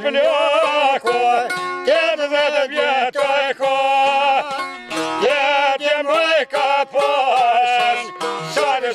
mleko, kiedy zadebie tojko, jedzie mleka poesz, szary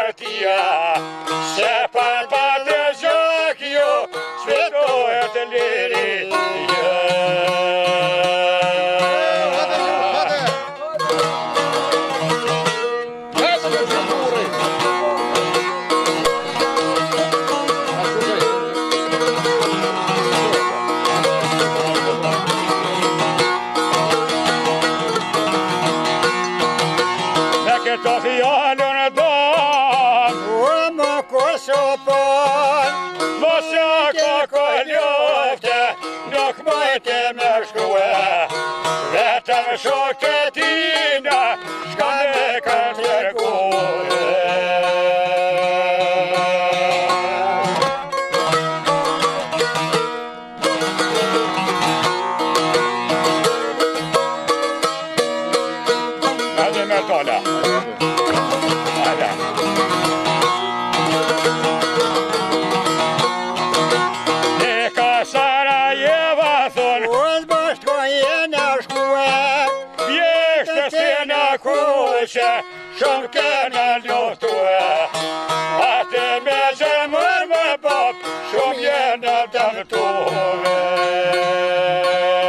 partia, se per se ka kolljote, nuk mojtë me shkue. Vetëm shokët tina, shka me kanë të rëkue. Edhe me tala. Edhe me tala. po jenë ashkue Vjeshtë të sena kuqe Shumë këna ljotue Ate me që mërë më pop Shumë jenë të më Shumë jenë të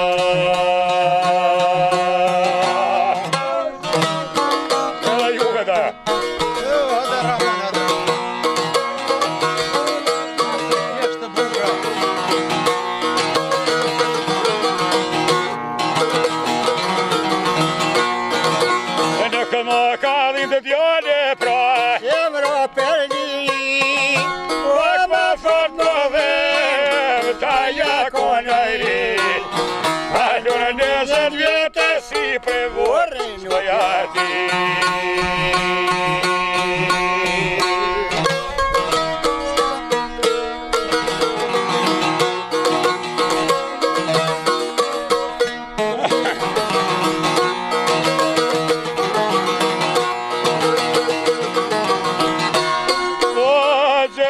mă calim de pioane proa Europerni Vă mă fac novem Taia conării Aluneză-n viață și prevorin Stoiatii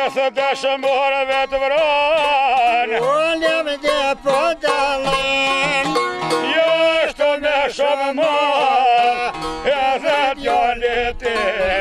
Kësë të shëmbore vetë vëron Unë jam e dhe po Jo është të në shëmë E dhe të një litë